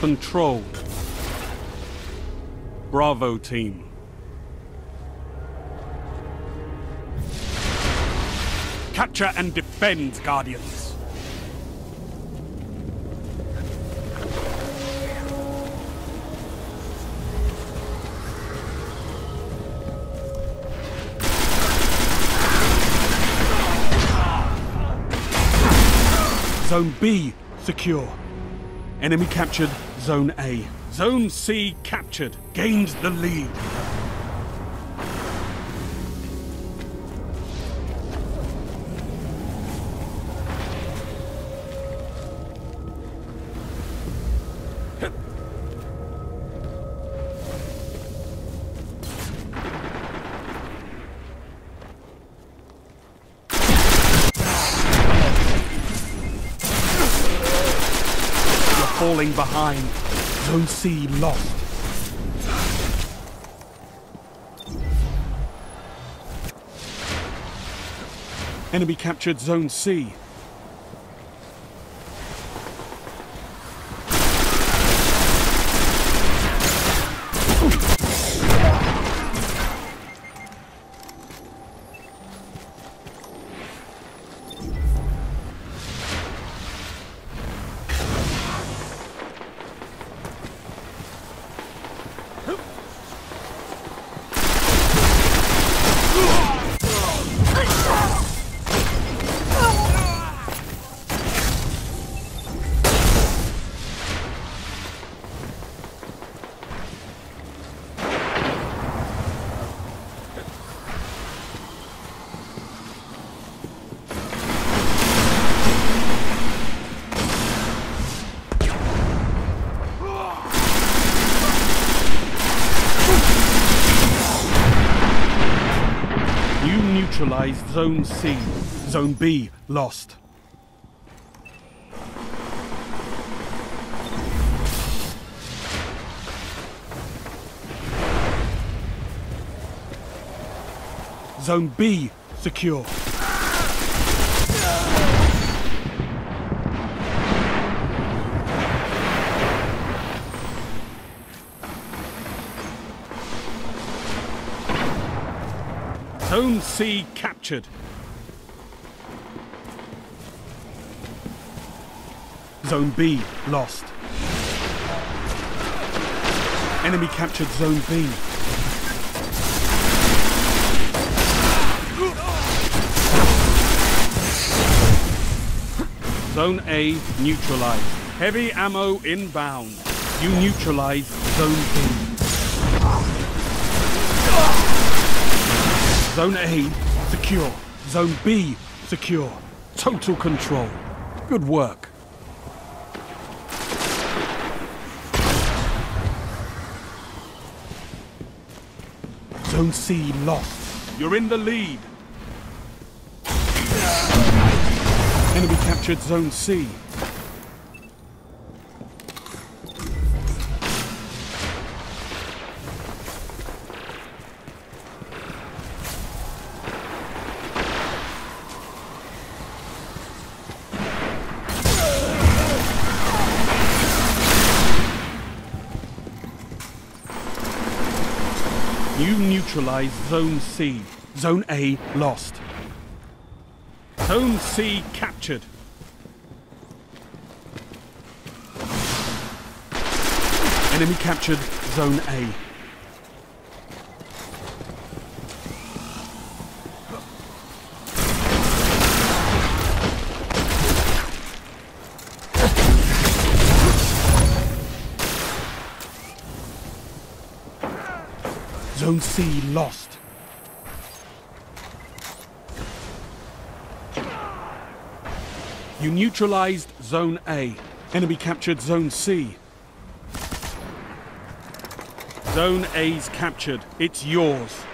control. Bravo team. Capture and defend, Guardians. Zone B secure. Enemy captured Zone A. Zone C captured. Gained the lead. You're falling behind. Zone C lost. Enemy captured Zone C. You neutralized Zone C. Zone B lost. Zone B secure. Zone C captured. Zone B lost. Enemy captured Zone B. Zone A neutralized. Heavy ammo inbound. You neutralize Zone B. Zone A secure. Zone B secure. Total control. Good work. Zone C lost. You're in the lead. Enemy captured Zone C. You neutralized Zone C. Zone A lost. Zone C captured. Enemy captured Zone A. Zone C lost. You neutralized Zone A. Enemy captured Zone C. Zone A's captured. It's yours.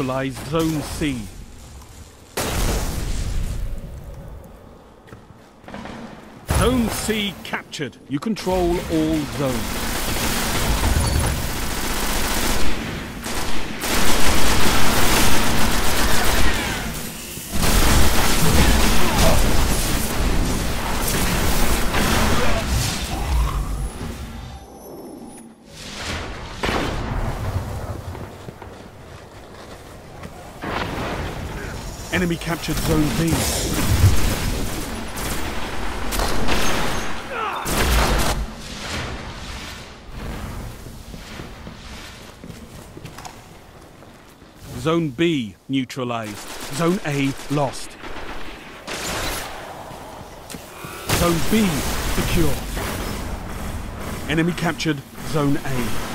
Neutralized Zone C. Zone C captured. You control all zones. Enemy captured Zone B. Zone B neutralized. Zone A lost. Zone B secure. Enemy captured Zone A.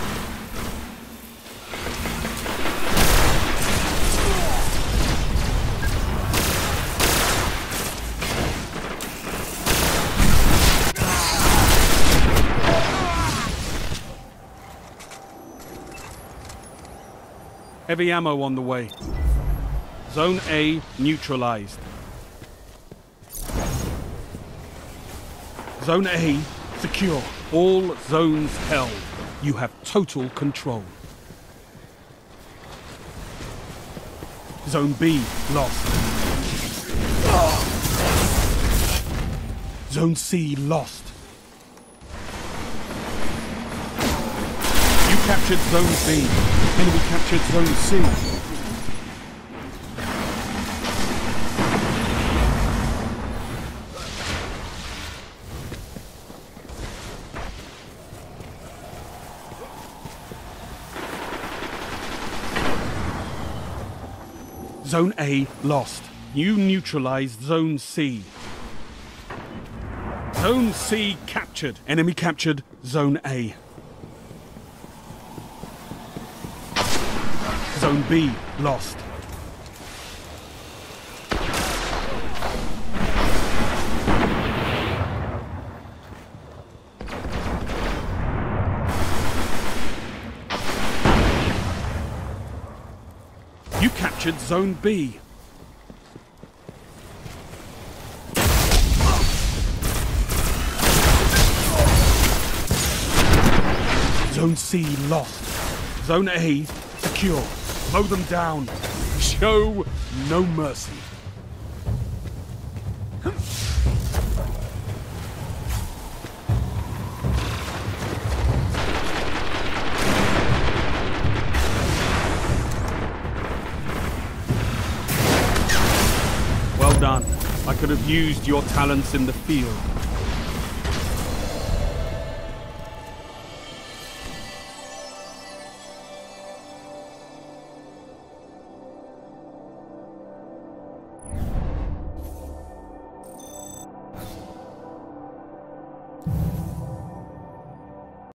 Heavy ammo on the way. Zone A neutralized. Zone A secure. All zones held. You have total control. Zone B lost. Zone C lost. You captured Zone B. Enemy captured Zone C. Zone A lost. You neutralized Zone C. Zone C captured. Enemy captured Zone A. Zone B lost. You captured Zone B. Zone C lost. Zone A secure. Mow them down. Show no mercy. Well done. I could have used your talents in the field.